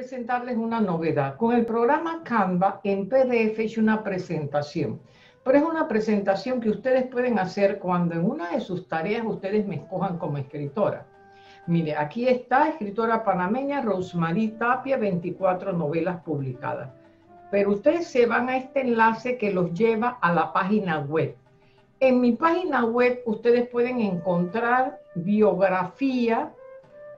presentarles una novedad. Con el programa Canva en PDF es una presentación, pero es una presentación que ustedes pueden hacer cuando en una de sus tareas ustedes me escojan como escritora. Mire, aquí está, escritora panameña Rosemary Tapia, 24 novelas publicadas. Pero ustedes se van a este enlace que los lleva a la página web. En mi página web ustedes pueden encontrar biografía,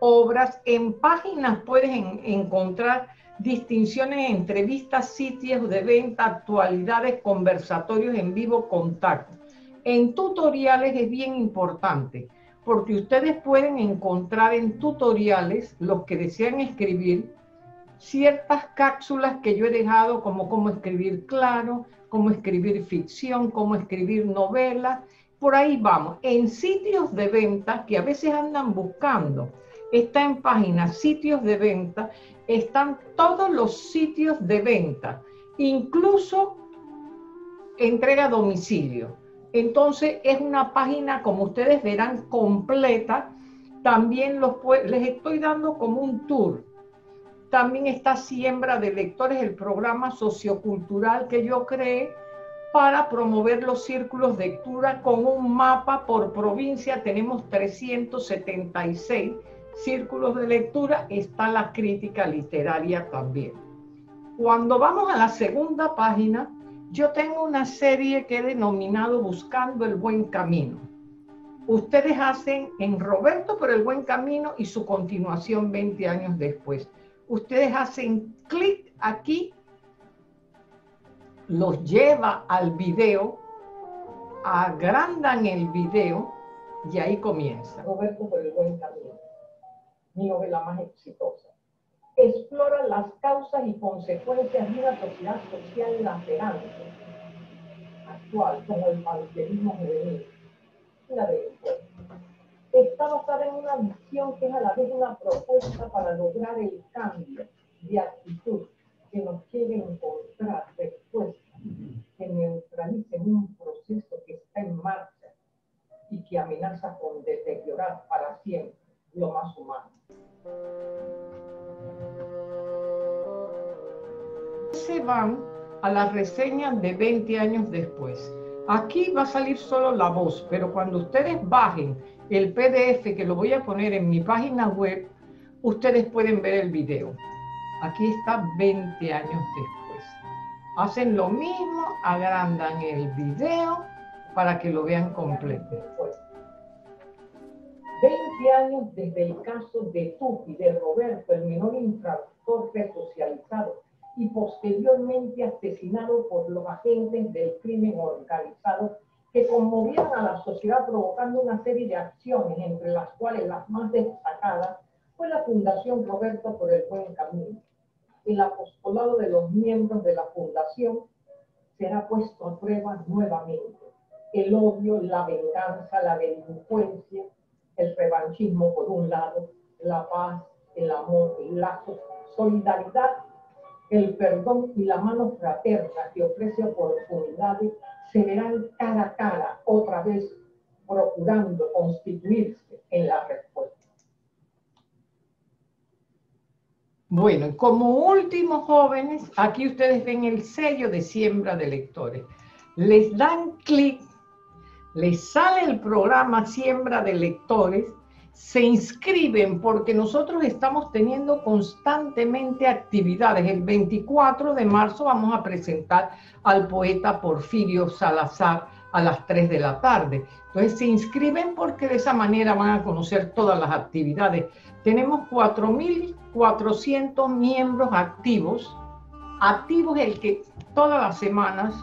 obras, en páginas pueden encontrar distinciones, entrevistas, sitios de venta, actualidades, conversatorios en vivo, contacto. En tutoriales es bien importante porque ustedes pueden encontrar en tutoriales, los que desean escribir, ciertas cápsulas que yo he dejado como cómo escribir claro, cómo escribir ficción, cómo escribir novelas. Por ahí vamos. En sitios de venta que a veces andan buscando está en páginas sitios de venta, están todos los sitios de venta, incluso entrega a domicilio. Entonces es una página, como ustedes verán, completa. También les estoy dando como un tour. También está Siembra de Lectores, el programa sociocultural que yo creé para promover los círculos de lectura con un mapa por provincia. Tenemos 376 círculos de lectura está la crítica literaria también. Cuando vamos a la segunda página, yo tengo una serie que he denominado Buscando el Buen Camino. Ustedes hacen en Roberto por el Buen Camino y su continuación 20 años después. Ustedes hacen clic aquí, los lleva al video, agrandan el video y ahí comienza. Roberto por el Buen Camino mi novela más exitosa. Explora las causas y consecuencias de una sociedad social lacerante, actual, como el maniqueísmo juvenil. La Está basada en una visión que es a la vez una propuesta para lograr el cambio de actitud que nos quiere encontrar respuestas que neutralicen un proceso que está en marcha y que amenaza con deteriorar para siempre lo más humano. Se van a las reseñas de 20 años después. Aquí va a salir solo la voz, pero cuando ustedes bajen el PDF, que lo voy a poner en mi página web, ustedes pueden ver el video. Aquí está 20 años después. Hacen lo mismo, agrandan el video para que lo vean completo. 20 años desde el caso de Tupi, de Roberto, el menor infractor resocializado y posteriormente asesinado por los agentes del crimen organizado que conmovieron a la sociedad provocando una serie de acciones, entre las cuales las más destacadas fue la Fundación Roberto por el Buen Camino. El apostolado de los miembros de la Fundación será puesto a prueba nuevamente. El odio, la venganza, la delincuencia, el revanchismo por un lado, la paz, el amor, lazo, solidaridad, el perdón y la mano fraterna que ofrece oportunidades se verán cara a cara otra vez procurando constituirse en la respuesta. Bueno, como últimos jóvenes, aquí ustedes ven el sello de siembra de lectores. Les dan clic les sale el programa Siembra de Lectores, se inscriben porque nosotros estamos teniendo constantemente actividades. El 24 de marzo vamos a presentar al poeta Porfirio Salazar a las 3 de la tarde. Entonces se inscriben porque de esa manera van a conocer todas las actividades. Tenemos 4.400 miembros activos. Activos el que todas las semanas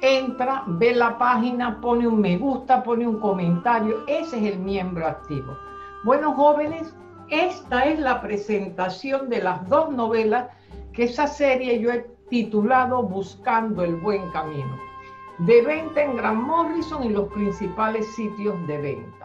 entra, ve la página, pone un me gusta, pone un comentario. Ese es el miembro activo. Bueno, jóvenes, esta es la presentación de las dos novelas que esa serie yo he titulado Buscando el Buen Camino. De venta en Gran Morrison y los principales sitios de venta.